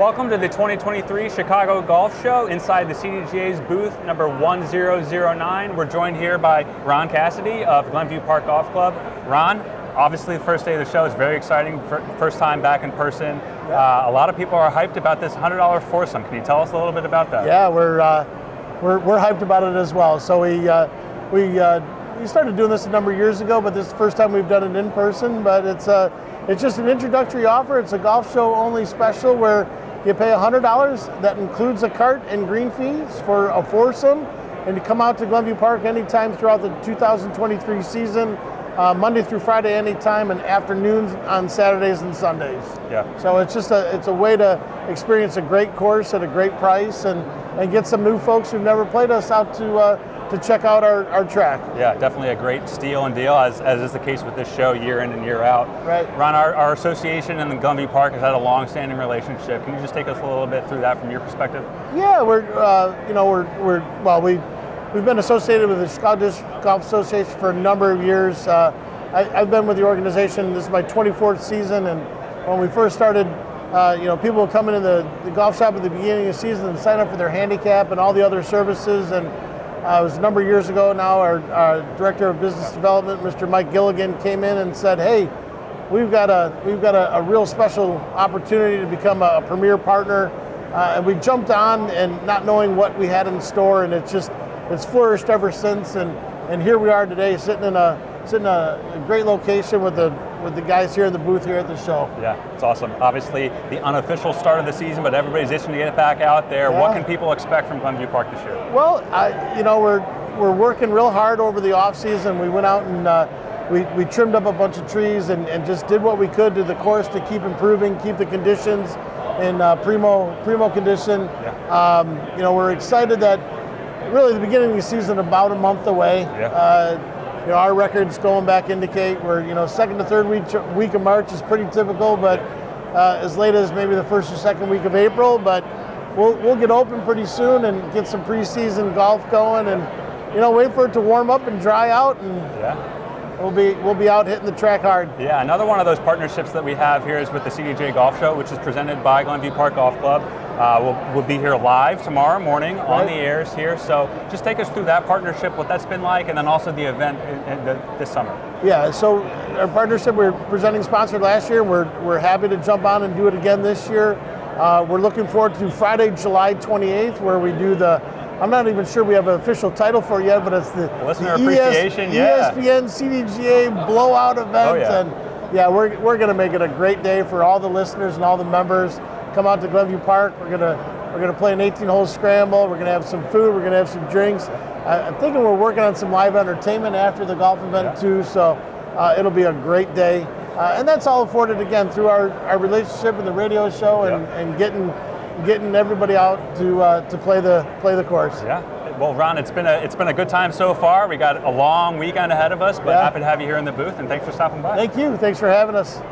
Welcome to the 2023 Chicago Golf Show inside the CDGA's booth number 1009. We're joined here by Ron Cassidy of Glenview Park Golf Club. Ron, obviously the first day of the show is very exciting, first time back in person. Uh, a lot of people are hyped about this $100 foursome. Can you tell us a little bit about that? Yeah, we're, uh, we're, we're hyped about it as well. So we, uh, we, uh, we started doing this a number of years ago, but this is the first time we've done it in person. But it's, uh, it's just an introductory offer. It's a golf show only special where you pay $100. That includes a cart and green fees for a foursome. And you come out to Glenview Park anytime throughout the 2023 season, uh, Monday through Friday anytime, and afternoons on Saturdays and Sundays. Yeah. So it's just a it's a way to experience a great course at a great price and, and get some new folks who've never played us out to uh, to check out our, our track. Yeah, definitely a great steal and deal, as, as is the case with this show year in and year out. Right. Ron, our, our association and the Glenview Park has had a long-standing relationship. Can you just take us a little bit through that from your perspective? Yeah, we're uh, you know we're, we're well we we've been associated with the Chicago District Golf Association for a number of years. Uh, I, have been with the organization. This is my 24th season, and when we first started. Uh, you know, people would come into the, the golf shop at the beginning of the season and sign up for their handicap and all the other services, and uh, it was a number of years ago now. Our, our, director of business development, Mr. Mike Gilligan, came in and said, "Hey, we've got a we've got a, a real special opportunity to become a, a premier partner." Uh, and we jumped on, and not knowing what we had in store, and it's just it's flourished ever since. And and here we are today, sitting in a sitting in a, a great location with the with the guys here in the booth here at the show. Yeah, it's awesome. Obviously, the unofficial start of the season, but everybody's itching to get it back out there. Yeah. What can people expect from Glenview Park this year? Well, I, you know, we're we're working real hard over the off season. We went out and uh, we, we trimmed up a bunch of trees and, and just did what we could to the course to keep improving, keep the conditions in uh, primo primo condition. Yeah. Um, you know, we're excited that really the beginning of the season about a month away. Yeah. Uh, you know, our records going back indicate we're, you know, second to third week, week of March is pretty typical, but uh, as late as maybe the first or second week of April. But we'll, we'll get open pretty soon and get some preseason golf going and, you know, wait for it to warm up and dry out and Yeah. we'll be, we'll be out hitting the track hard. Yeah, another one of those partnerships that we have here is with the CDGA Golf Show, which is presented by Glenview Park Golf Club. Uh, we'll, we'll be here live tomorrow morning on the airs here. So just take us through that partnership, what that's been like, and then also the event in, in the, this summer. Yeah, so our partnership, we are presenting sponsored last year. We're, we're happy to jump on and do it again this year. Uh, we're looking forward to Friday, July 28th, where we do the, I'm not even sure we have an official title for it yet, but it's the, Listener the E appreciation, yeah. ESPN CDGA blowout event. Oh, yeah. And yeah, we're, we're going to make it a great day for all the listeners and all the members. Come out to Glenview Park. We're going to we're going to play an 18 hole scramble. We're going to have some food. We're going to have some drinks. I- I'm thinking we're working on some live entertainment after the golf event Yeah. too. So uh, it'll be a great day. Uh, and that's all afforded again through our, our relationship and the radio show and, Yeah. and getting getting everybody out to uh, to play the play the course. Yeah. Well, Ron, it's been a it's been a good time so far. We got a long weekend ahead of us, but Yeah. happy to have you here in the booth, and thanks for stopping by. Thank you. Thanks for having us.